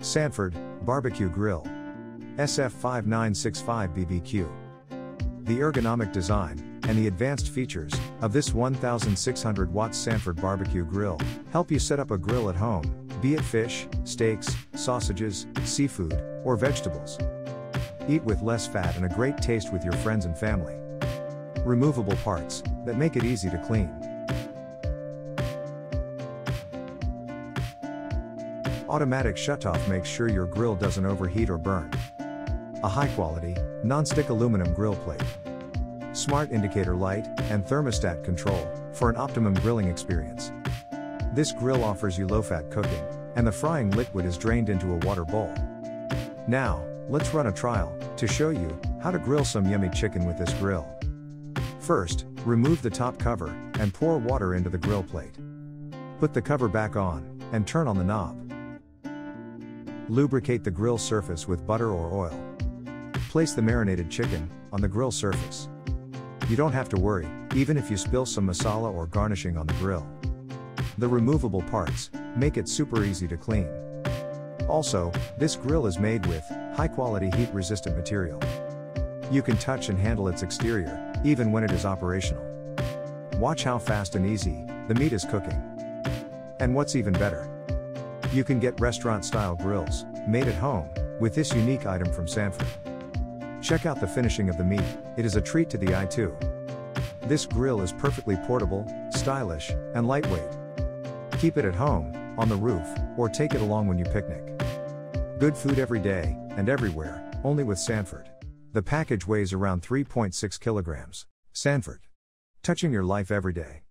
Sanford, Barbecue Grill. SF5965BBQ. The ergonomic design and the advanced features of this 1600 watt Sanford barbecue grill help you set up a grill at home, be it fish, steaks, sausages, seafood, or vegetables. Eat with less fat and a great taste with your friends and family. Removable parts that make it easy to clean. Automatic shutoff makes sure your grill doesn't overheat or burn. A high quality, non-stick aluminum grill plate. Smart indicator light and thermostat control for an optimum grilling experience. This grill offers you low-fat cooking, and the frying liquid is drained into a water bowl. Now, let's run a trial to show you how to grill some yummy chicken with this grill. First, remove the top cover and pour water into the grill plate. Put the cover back on and turn on the knob. Lubricate the grill surface with butter or oil. Place the marinated chicken on the grill surface. You don't have to worry, even if you spill some masala or garnishing on the grill. The removable parts make it super easy to clean. Also, this grill is made with high quality heat resistant material. You can touch and handle its exterior, even when it is operational. Watch how fast and easy the meat is cooking. And what's even better, you can get restaurant style grills, made at home, with this unique item from Sanford. Check out the finishing of the meat, it is a treat to the eye too. This grill is perfectly portable, stylish, and lightweight. Keep it at home, on the roof, or take it along when you picnic. Good food every day, and everywhere, only with Sanford. The package weighs around 3.6 kilograms. Sanford. Touching your life every day.